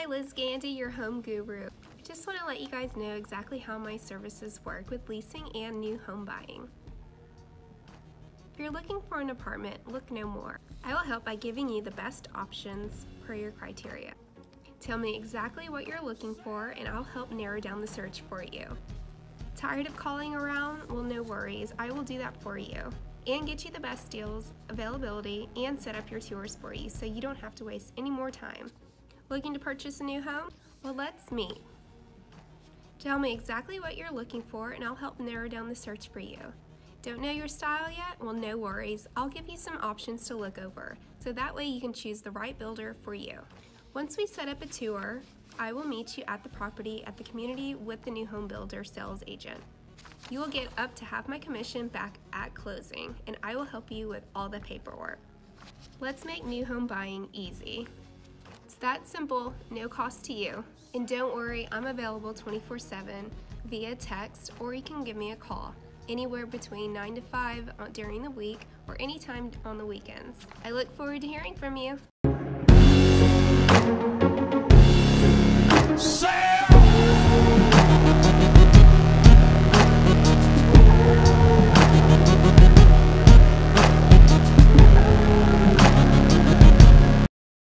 Hi, Liz Gandy, your home guru. Just want to let you guys know exactly how my services work with leasing and new home buying. If you're looking for an apartment, look no more. I will help by giving you the best options per your criteria. Tell me exactly what you're looking for and I'll help narrow down the search for you. Tired of calling around? Well, no worries, I will do that for you and get you the best deals, availability, and set up your tours for you so you don't have to waste any more time. Looking to purchase a new home? Well, let's meet. Tell me exactly what you're looking for and I'll help narrow down the search for you. Don't know your style yet? Well, no worries. I'll give you some options to look over, so that way you can choose the right builder for you. Once we set up a tour, I will meet you at the property at the community with the new home builder sales agent. You will get up to half my commission back at closing, and I will help you with all the paperwork. Let's make new home buying easy. That simple, no cost to you. And don't worry, I'm available 24 7 via text, or you can give me a call anywhere between 9 to 5 uh, during the week or anytime on the weekends. I look forward to hearing from you.